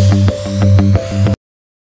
Thank